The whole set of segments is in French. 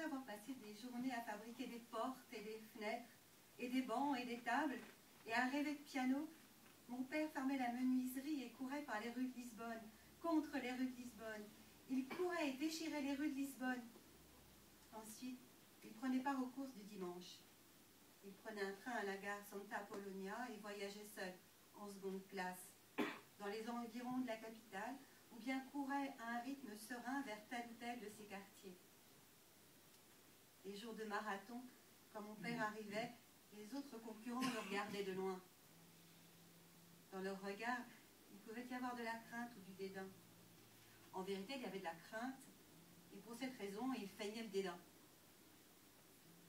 Après avoir passé des journées à fabriquer des portes et des fenêtres, et des bancs et des tables, et à rêver de piano, mon père fermait la menuiserie et courait par les rues de Lisbonne, contre les rues de Lisbonne. Il courait et déchirait les rues de Lisbonne. Ensuite, il prenait part aux courses du dimanche. Il prenait un train à la gare Santa Polonia et voyageait seul, en seconde classe, dans les environs de la capitale, ou bien courait à un rythme serein Les jours de marathon, quand mon père arrivait, les autres concurrents le regardaient de loin. Dans leur regard, il pouvait y avoir de la crainte ou du dédain. En vérité, il y avait de la crainte, et pour cette raison, il feignait le dédain.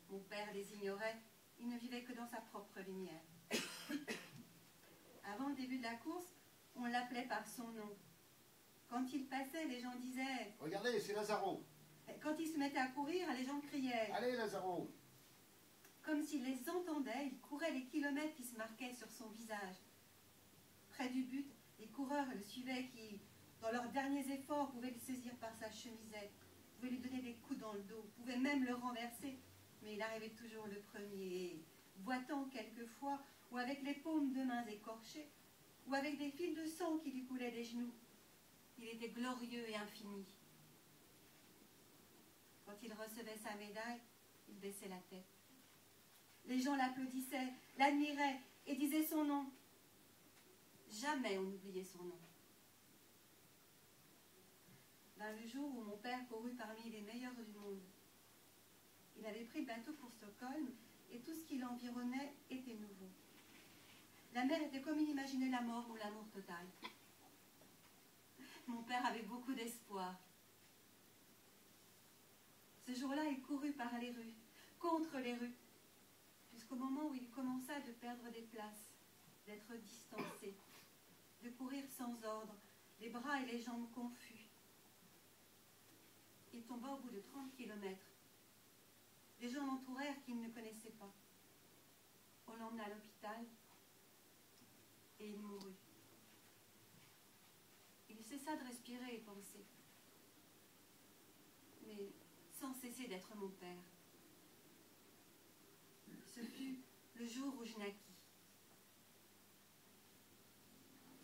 Mon père les ignorait, il ne vivait que dans sa propre lumière. Avant le début de la course, on l'appelait par son nom. Quand il passait, les gens disaient Regardez, c'est Lazaro. Quand il se mettait à courir, les gens criaient Allez, Lazaro. Comme s'il les entendait, il courait les kilomètres qui se marquaient sur son visage. Près du but, les coureurs le suivaient qui, dans leurs derniers efforts, pouvaient le saisir par sa chemisette, pouvaient lui donner des coups dans le dos, pouvaient même le renverser, mais il arrivait toujours le premier, boitant quelquefois, ou avec les paumes de mains écorchées, ou avec des fils de sang qui lui coulaient des genoux. Il était glorieux et infini. Il recevait sa médaille, il baissait la tête. Les gens l'applaudissaient, l'admiraient et disaient son nom. Jamais on n'oubliait son nom. Dans le jour où mon père courut parmi les meilleurs du monde, il avait pris le bateau pour Stockholm et tout ce qui l'environnait était nouveau. La mer était comme il imaginait la mort ou l'amour total. Mon père avait beaucoup d'espoir. Jour-là, il courut par les rues, contre les rues, jusqu'au moment où il commença de perdre des places, d'être distancé, de courir sans ordre, les bras et les jambes confus. Il tomba au bout de 30 kilomètres. Les gens l'entourèrent qu'il ne connaissait pas. On l'emmena à l'hôpital et il mourut. Il cessa de respirer et penser, mais cesser d'être mon père. Ce fut le jour où je naquis.